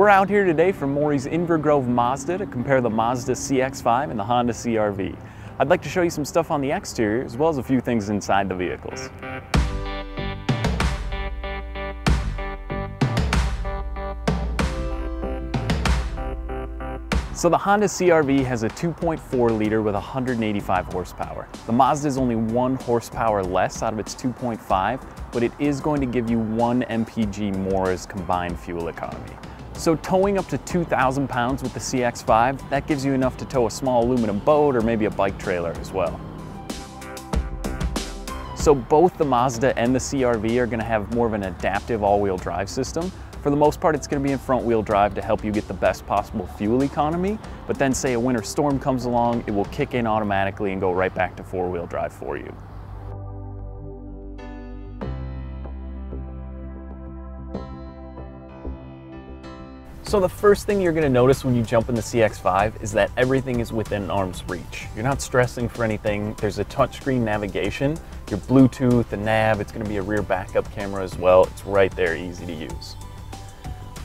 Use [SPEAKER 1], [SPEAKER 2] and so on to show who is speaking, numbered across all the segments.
[SPEAKER 1] We're out here today from Morrie's Inver Grove Mazda to compare the Mazda CX-5 and the Honda CRV. I'd like to show you some stuff on the exterior as well as a few things inside the vehicles. So the Honda CRV has a 2.4 liter with 185 horsepower. The Mazda is only one horsepower less out of its 2.5, but it is going to give you one mpg more as combined fuel economy. So towing up to 2,000 pounds with the CX-5, that gives you enough to tow a small aluminum boat or maybe a bike trailer as well. So both the Mazda and the CRV are gonna have more of an adaptive all-wheel drive system. For the most part, it's gonna be in front-wheel drive to help you get the best possible fuel economy, but then say a winter storm comes along, it will kick in automatically and go right back to four-wheel drive for you. So the first thing you're gonna notice when you jump in the CX-5 is that everything is within arm's reach. You're not stressing for anything. There's a touchscreen navigation, your Bluetooth, the nav, it's gonna be a rear backup camera as well. It's right there, easy to use.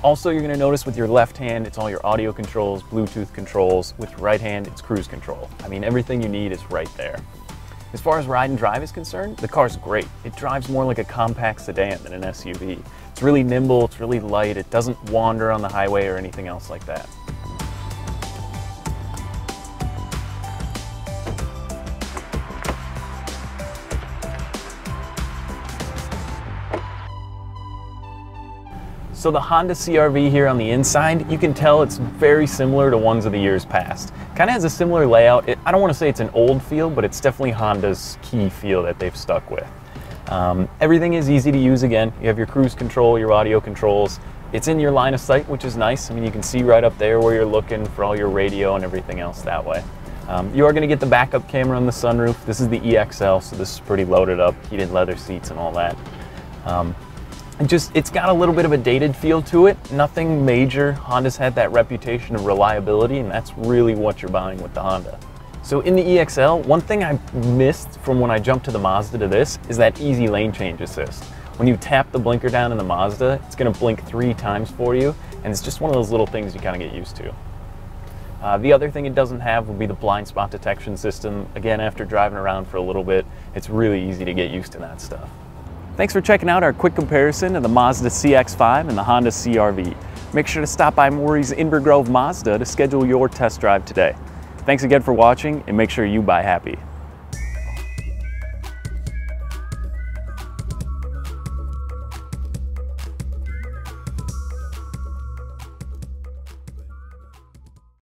[SPEAKER 1] Also, you're gonna notice with your left hand, it's all your audio controls, Bluetooth controls. With your right hand, it's cruise control. I mean, everything you need is right there. As far as ride and drive is concerned, the car's great. It drives more like a compact sedan than an SUV. It's really nimble, it's really light, it doesn't wander on the highway or anything else like that. So the Honda CRV here on the inside, you can tell it's very similar to ones of the years past. Kind of has a similar layout. It, I don't want to say it's an old feel, but it's definitely Honda's key feel that they've stuck with. Um, everything is easy to use again. You have your cruise control, your audio controls. It's in your line of sight, which is nice. I mean, you can see right up there where you're looking for all your radio and everything else that way. Um, you are going to get the backup camera on the sunroof. This is the EXL, so this is pretty loaded up, heated leather seats and all that. Um, just it's got a little bit of a dated feel to it nothing major honda's had that reputation of reliability and that's really what you're buying with the honda so in the exl one thing i missed from when i jumped to the mazda to this is that easy lane change assist when you tap the blinker down in the mazda it's going to blink three times for you and it's just one of those little things you kind of get used to uh, the other thing it doesn't have would be the blind spot detection system again after driving around for a little bit it's really easy to get used to that stuff Thanks for checking out our quick comparison of the Mazda CX-5 and the Honda CRV. Make sure to stop by Morrie's Inver Grove Mazda to schedule your test drive today. Thanks again for watching and make sure you buy happy.